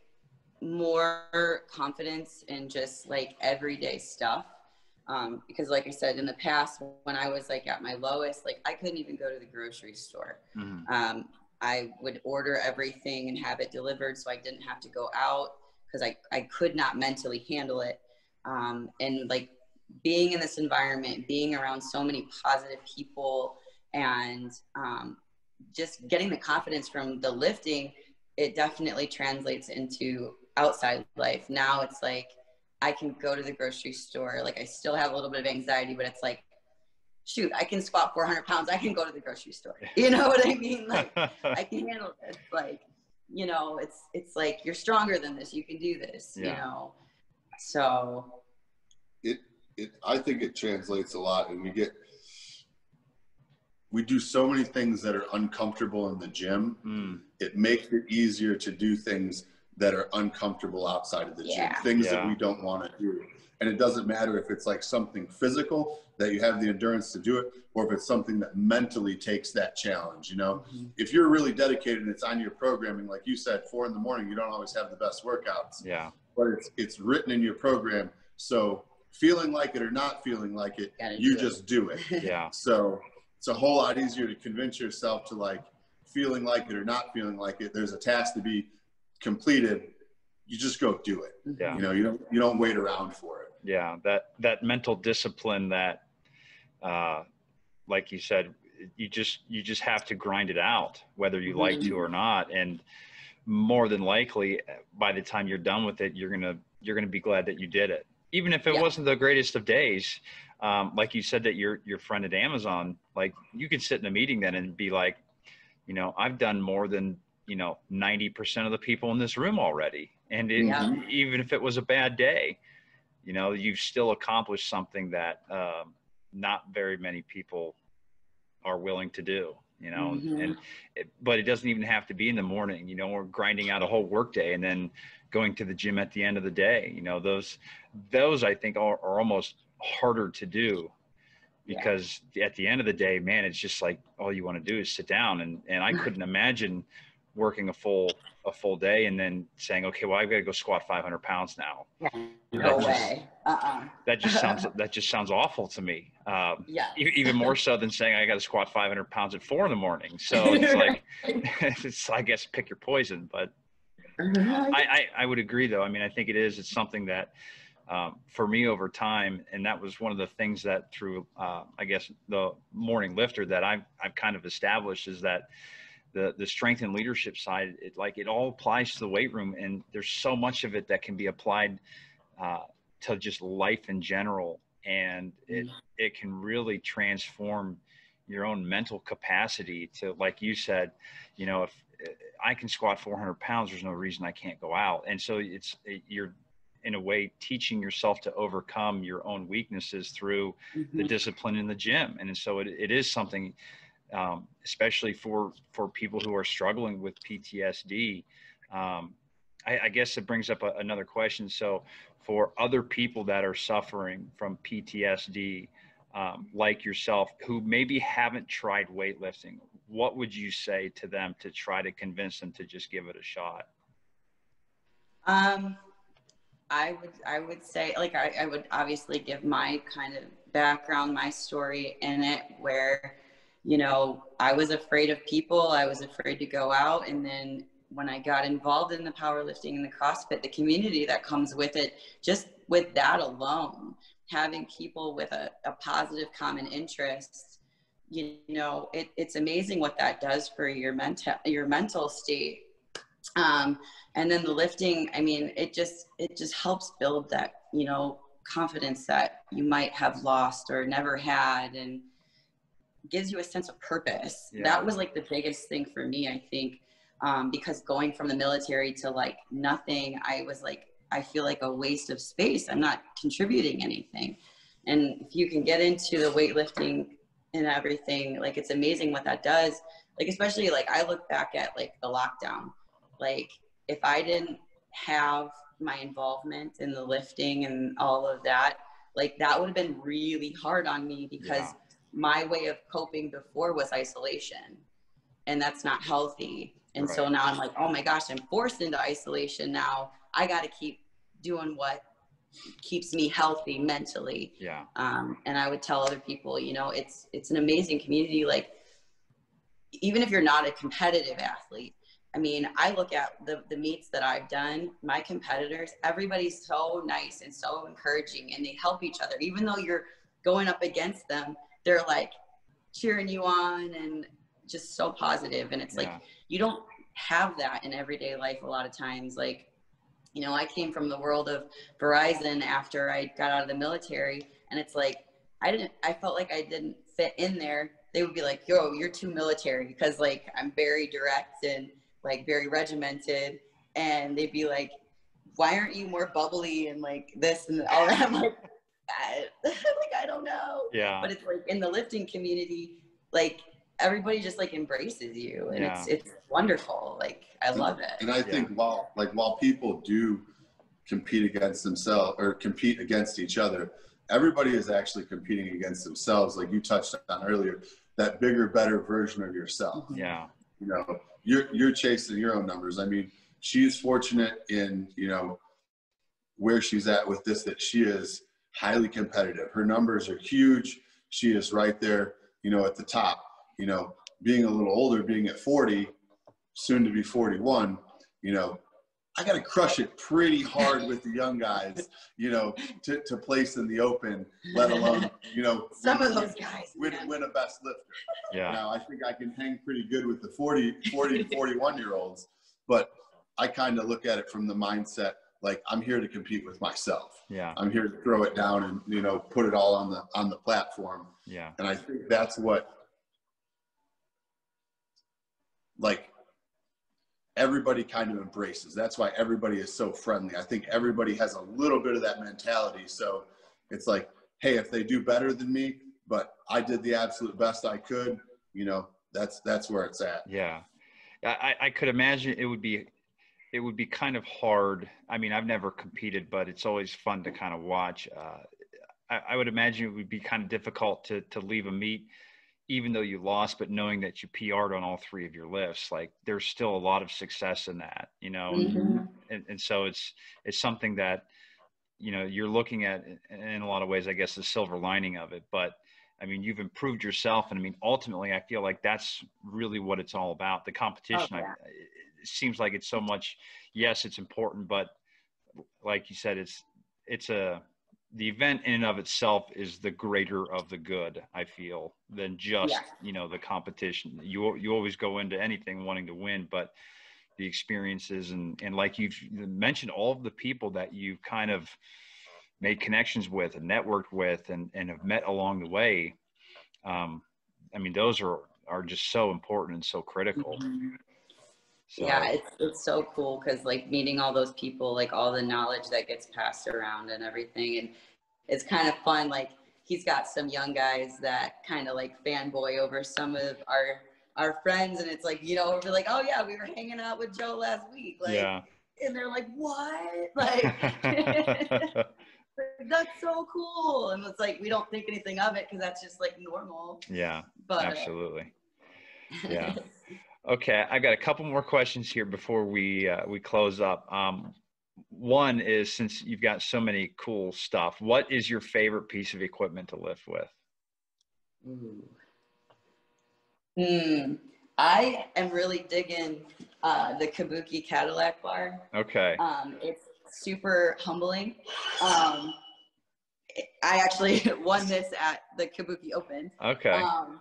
more confidence in just like everyday stuff. Um, because like I said, in the past, when I was like at my lowest, like I couldn't even go to the grocery store. Mm-hmm. Um, I would order everything and have it delivered so I didn't have to go out because I, I could not mentally handle it. Um, and like being in this environment, being around so many positive people and um, just getting the confidence from the lifting, it definitely translates into outside life. Now it's like I can go to the grocery store. Like I still have a little bit of anxiety, but it's like, shoot, I can squat 400 pounds. I can go to the grocery store. You know what I mean? Like I can handle this. Like, you know, it's it's like you're stronger than this. You can do this. Yeah. You know, so It, it, I think it translates a lot, and we get, we do so many things that are uncomfortable in the gym. Mm, It makes it easier to do things that are uncomfortable outside of the Yeah. gym, things that we don't want to do. And it doesn't matter if it's like something physical that you have the endurance to do it, or if it's something that mentally takes that challenge. You know, if you're really dedicated and it's on your programming, like you said, four in the morning, you don't always have the best workouts, yeah. But it's it's written in your program. So feeling like it or not feeling like it, you do it. just do it. Yeah. So it's a whole lot easier to convince yourself to like feeling like it or not feeling like it. There's a task to be completed. You just go do it. Yeah. You know, you don't you don't wait around for it. yeah that that mental discipline that uh like you said you just you just have to grind it out whether you like to or not and more than likely by the time you're done with it you're gonna you're gonna be glad that you did it even if it Yeah. wasn't the greatest of days um, like you said that your your friend at amazon like you could sit in a meeting then and be like you know i've done more than you know 90% of the people in this room already and it, Yeah. even if it was a bad day you know you've still accomplished something that um, not very many people are willing to do you know Mhm. and it, but it doesn't even have to be in the morning you know we're grinding out a whole workday and then going to the gym at the end of the day you know those those i think are, are almost harder to do Yeah. because at the end of the day man it's just like all you want to do is sit down and and i couldn't imagine working a full a full day and then saying okay well i've got to go squat 500 pounds now no That just- way. Uh-uh. that just sounds that just sounds awful to me um, Yeah. even more so than saying I got to squat 500 pounds at four in the morning. So it's like, it's, I guess pick your poison. But I, I, I would agree though. I mean, I think it is, it's something that um, for me over time, and that was one of the things that through, uh, I guess the morning lifter that I've, I've kind of established is that the, the strength and leadership side, it like it all applies to the weight room and there's so much of it that can be applied uh, to just life in general. And it, it can really transform your own mental capacity to, like you said, you know, if I can squat 400 pounds, there's no reason I can't go out. And so it's, it, you're in a way teaching yourself to overcome your own weaknesses through the Mhm. discipline in the gym. And so it, it is something, um, especially for, for people who are struggling with PTSD. Um, I, I guess it brings up a, another question. So for other people that are suffering from PTSD, um, like yourself, who maybe haven't tried weightlifting, what would you say to them to try to convince them to just give it a shot? Um, I would I would say like I, I would obviously give my kind of background, my story in it where, you know, I was afraid of people, I was afraid to go out and then when I got involved in the powerlifting and the CrossFit, the community that comes with it, just with that alone, having people with a, a positive common interest, you know, it, it's amazing what that does for your mental your mental state. Um, and then the lifting i mean it just it just helps build that you know confidence that you might have lost or never had and gives you a sense of purpose. Yeah. That was like the biggest thing for me, I think. Um, because going from the military to like nothing, I was like, I feel like a waste of space. I'm not contributing anything. And if you can get into the weightlifting and everything, like it's amazing what that does. Like, especially like I look back at like the lockdown, like if I didn't have my involvement in the lifting and all of that, like that would have been really hard on me because Yeah. My way of coping before was isolation and that's not healthy. And so now I'm like, oh my gosh, I'm forced into isolation now. I got to keep doing what keeps me healthy mentally. Yeah. Um, and I would tell other people, you know, it's it's an amazing community. Like, even if you're not a competitive athlete, I mean, I look at the the meets that I've done. My competitors, everybody's so nice and so encouraging, and they help each other. Even though you're going up against them, they're like cheering you on and just so. And it's like you don't have that in everyday life a lot of times. Like, you know, I came from the world of Verizon after I got out of the military, and it's like I didn't. I felt like I didn't fit in there. They would be like, "Yo, you're too military," because like I'm very direct and like very regimented, and they'd be like, "Why aren't you more bubbly and like this and all that?" I'm like, I, like I don't know Yeah. but it's like in the lifting community like everybody just like embraces you and it's it's wonderful like i love it And I think while like while people do compete against themselves or compete against each other, everybody is actually competing against themselves. Like you touched on earlier, that bigger, better version of yourself. Mm-hmm. Yeah. You know, you're you're chasing your own numbers. I mean, she's fortunate in you know where she's at with this that she is highly competitive. Her numbers are huge. She is right there, you know, at the top. You know, being a little older, being at 40, soon to be 41, you know, I got to crush it pretty hard with the young guys, you know, to, to place in the open, let alone, you know, some win- of those guys win, man. win a best lifter. Yeah. Now, I think I can hang pretty good with the 40, 40 to 41 year olds, but I kind of look at it from the mindset like I'm here to compete with myself. Yeah. I'm here to throw it down and you know put it all on the on the platform. Yeah. And I think that's what like everybody kind of embraces. That's why everybody is so friendly. I think everybody has a little bit of that mentality. So it's like, hey, if they do better than me, but I did the absolute best I could, you know, that's that's where it's at. Yeah. I, I- I could imagine it would be it would be kind of hard. I mean, I've never competed, but it's always fun to kind of watch. Uh, I, I would imagine it would be kind of difficult to to leave a meet, even though you lost, but knowing that you PR'd on all three of your lifts, like there's still a lot of success in that, you know. Mhm. and, and so it's it's something that you know you're looking at in a lot of ways i guess the silver lining of it but i mean you've improved yourself and i mean ultimately i feel like that's really what it's all about the competition I, yeah. it seems like it's so much yes it's important but like you said it's it's a the event in and of itself is the greater of the good i feel than just Yeah. you know the competition you you always go into anything wanting to win but the experiences and and like you've mentioned all of the people that you've kind of made connections with and networked with and and have met along the way um i mean those are are just so important and so critical Mhm. So, yeah it's, it's so cool because like meeting all those people like all the knowledge that gets passed around and everything and it's kind of fun like he's got some young guys that kind of like fanboy over some of our our friends and it's like you know we're like oh yeah we were hanging out with joe last week like yeah. and they're like what? Like that's so cool and it's like we don't think anything of it because that's just like normal. Yeah but absolutely. Yeah. Okay, I got a couple more questions here before we uh, we close up. Um, one is since you've got so many cool stuff, what is your favorite piece of equipment to lift with? Ooh. Hmm. I am really digging uh, the Kabuki Kadillac bar. Okay. Um, it's super humbling. Um, I actually won this at the Kabuki Open. Okay. Um,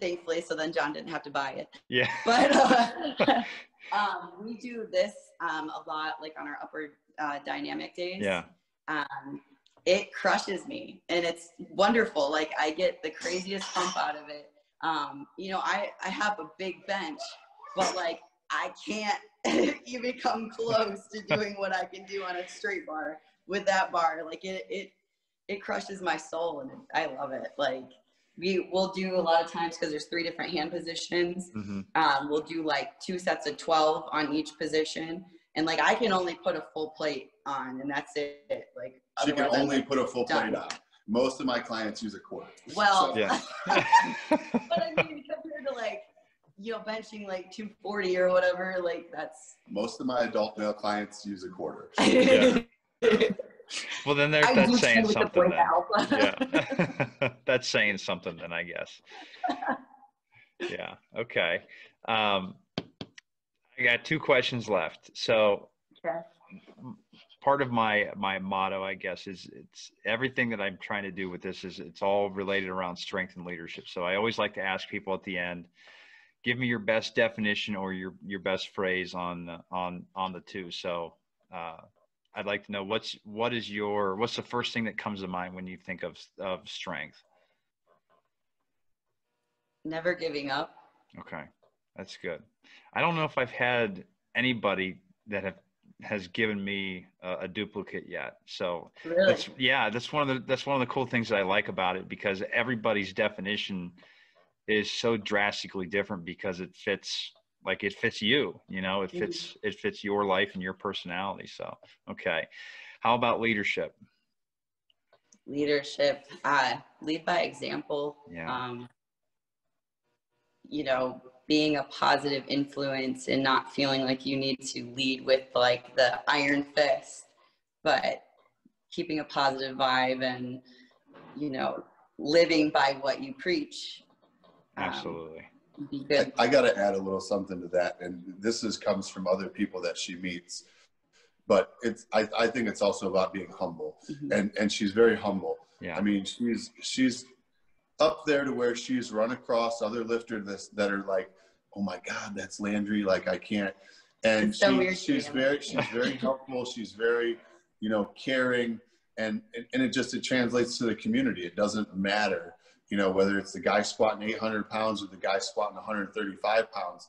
thankfully, so then John didn't have to buy it. yeah. But uh, um, we do this um, a lot, like on our upper uh, dynamic days. Yeah. Um, it crushes me and it's wonderful. Like I get the craziest pump out of it. Um, you know, I, I have a big bench, but like I can't even come close to doing what I can do on a straight bar with that bar. Like it, it, it crushes my soul and I love it. Like we will do a lot of times because there's three different hand positions. Mm-hmm. Um, we'll do like two sets of 12 on each position. And like I can only put a full plate on and that's it. Like she can only I'm, put a full done. plate on. Most of my clients use a quarter. Well, so. yeah. but I mean, compared to like you know benching like 240 or whatever, like that's. Most of my adult male clients use a quarter. Yeah. well, then there, that's saying something. Then. yeah, that's saying something. Then I guess. Yeah. Okay. Um, I got two questions left. So, okay. part of my my motto, I guess, is it's everything that I'm trying to do with this is it's all related around strength and leadership. So I always like to ask people at the end, give me your best definition or your your best phrase on on on the two. So. Uh, I'd like to know what's what is your what's the first thing that comes to mind when you think of of strength? Never giving up. Okay, that's good. I don't know if I've had anybody that have has given me a, a duplicate yet. So really? that's yeah, that's one of the that's one of the cool things that I like about it because everybody's definition is so drastically different because it fits like it fits you you know it fits mm-hmm. it fits your life and your personality so okay how about leadership leadership uh lead by example yeah. um you know being a positive influence and not feeling like you need to lead with like the iron fist but keeping a positive vibe and you know living by what you preach um, absolutely I, I got to add a little something to that, and this is comes from other people that she meets. But it's I, I think it's also about being humble, mm-hmm. and and she's very humble. Yeah. I mean, she's she's up there to where she's run across other lifters that that are like, oh my God, that's Landri. Like I can't. And she, she's very she's very helpful. She's very, you know, caring, and, and and it just it translates to the community. It doesn't matter you know, whether it's the guy squatting 800 pounds or the guy squatting 135 pounds,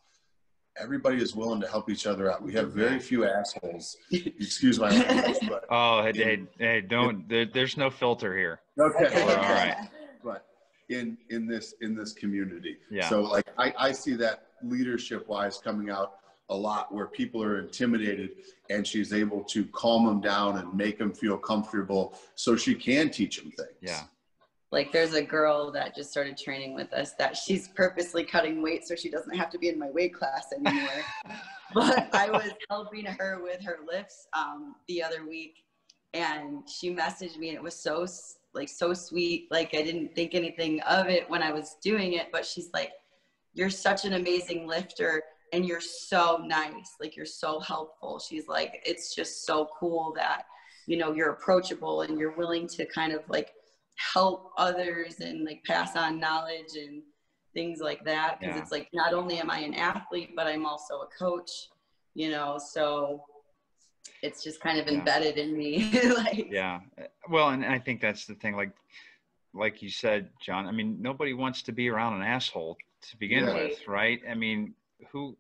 everybody is willing to help each other out. We have very few assholes. Excuse my language, but oh, hey, hey, hey don't. There, there's no filter here. Okay, all right. But in in this in this community, yeah. So like I I see that leadership wise coming out a lot where people are intimidated and she's able to calm them down and make them feel comfortable so she can teach them things. Yeah. Like there's a girl that just started training with us that she's purposely cutting weight so she doesn't have to be in my weight class anymore. but I was helping her with her lifts um, the other week and she messaged me and it was so like so sweet. Like I didn't think anything of it when I was doing it, but she's like, you're such an amazing lifter and you're so nice. Like you're so helpful. She's like, it's just so cool that, you know, you're approachable and you're willing to kind of like help others and like pass on knowledge and things like that because yeah. it's like not only am i an athlete but i'm also a coach you know so it's just kind of embedded yeah. in me like yeah well and i think that's the thing like like you said john i mean nobody wants to be around an asshole to begin right. with right i mean who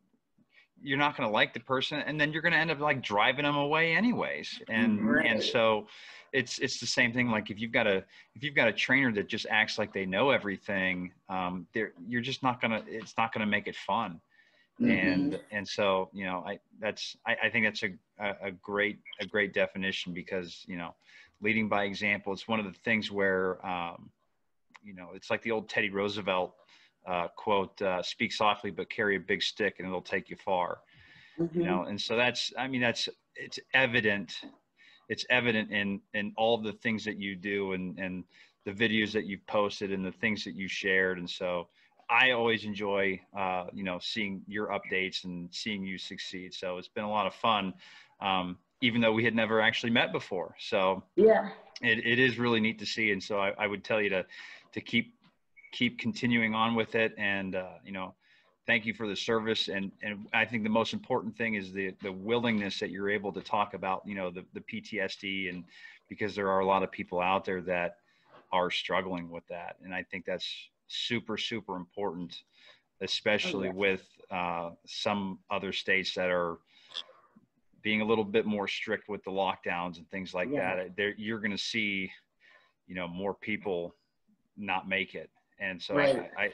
you're not going to like the person and then you're going to end up like driving them away anyways and right. and so it's it's the same thing like if you've got a if you've got a trainer that just acts like they know everything um you're just not gonna it's not gonna make it fun mm-hmm. and and so you know i that's I, I think that's a, a great a great definition because you know leading by example it's one of the things where um you know it's like the old teddy roosevelt uh, quote uh, speak softly but carry a big stick and it'll take you far mm-hmm. you know and so that's i mean that's it's evident it's evident in in all the things that you do and and the videos that you've posted and the things that you shared. And so i always enjoy uh, you know seeing your updates and seeing you succeed. So it's been a lot of fun um, even though we had never actually met before. So yeah. it, it is really neat to see. And so I, I would tell you to to keep keep continuing on with it. And uh, you know thank you for the service and and i think the most important thing is the the willingness that you're able to talk about you know the, the ptsd and because there are a lot of people out there that are struggling with that. And I think that's super, super important, especially Oh, yeah. with uh, some other states that are being a little bit more strict with the lockdowns and things like Yeah. that. There, you're going to see, you know, more people not make it. And so Right. I, I,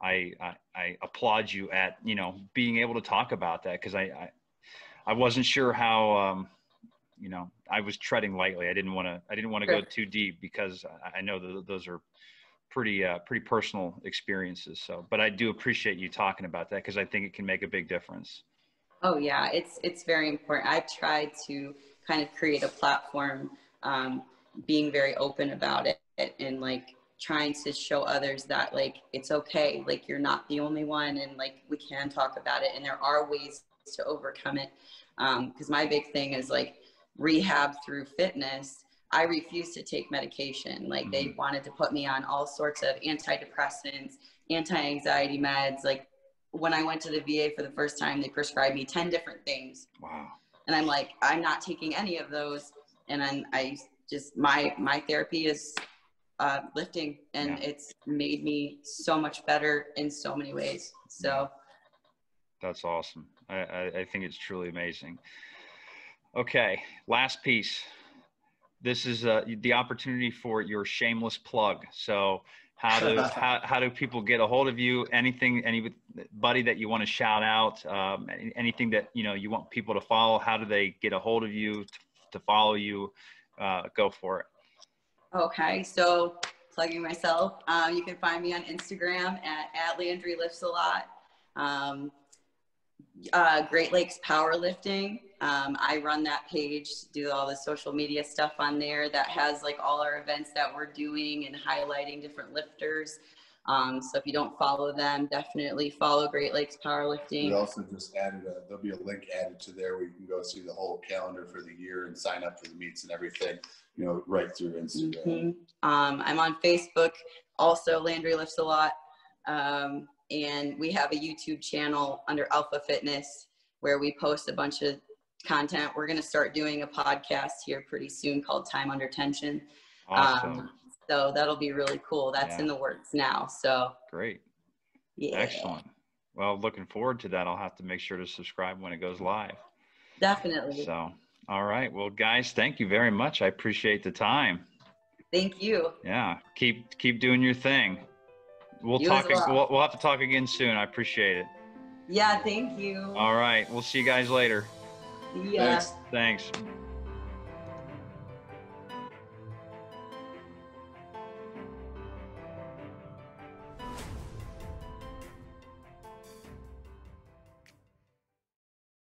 I, I, I applaud you at, you know, being able to talk about that. Cause I, I, I wasn't sure how, um, you know, I was treading lightly. I didn't want to, I didn't want to go too deep because I, I know that those are pretty, uh, pretty personal experiences. So, but I do appreciate you talking about that because I think it can make a big difference. Oh yeah, it's it's very important. I've tried to kind of create a platform, um, being very open about it, and like trying to show others that like it's okay, like you're not the only one, and like we can talk about it, and there are ways to overcome it. Um because my big thing is like rehab through fitness. I refuse to take medication. Like they wanted to put me on all sorts of antidepressants, anti-anxiety meds, like when I went to the VA for the first time, they prescribed me 10 different things. Wow. And I'm like, I'm not taking any of those. And then I just, my, my therapy is uh, lifting and Yeah. it's made me so much better in so many ways. So That's awesome. I, I, I think it's truly amazing. Okay, last piece. This is uh, the opportunity for your shameless plug. So, how do how, how do people get a hold of you? Anything, anybody that you want to shout out? Um, anything that you know you want people to follow? How do they get a hold of you to, to follow you? Uh, go for it. Okay, so plugging myself, um, you can find me on Instagram at, at Landri Lifts a Lot. Um, uh, Great Lakes Powerlifting. Um, I run that page, do all the social media stuff on there that has like all our events that we're doing and highlighting different lifters. Um, so if you don't follow them, definitely follow Great Lakes Powerlifting. We also just added a, there'll be a link added to there where you can go see the whole calendar for the year and sign up for the meets and everything, you know, right through Instagram. Mhm. Um, I'm on Facebook, also Landri Lifts a Lot. Um, and we have a YouTube channel under Alpha Fitness where we post a bunch of content. We're going to start doing a podcast here pretty soon called Time Under Tension. Awesome. Um, so that'll be really cool. That's Yeah. in the works now. So Great. yeah, Excellent. Well, looking forward to that. I'll have to make sure to subscribe when it goes live. definitely. So, all right. Well, guys, thank you very much. I appreciate the time. Thank you. Yeah. Keep keep doing your thing. We'll You talk. well. We'll, we'll have to talk again soon. I appreciate it. Yeah, thank you. All right. We'll see you guys later. Ya. Thanks. Thanks.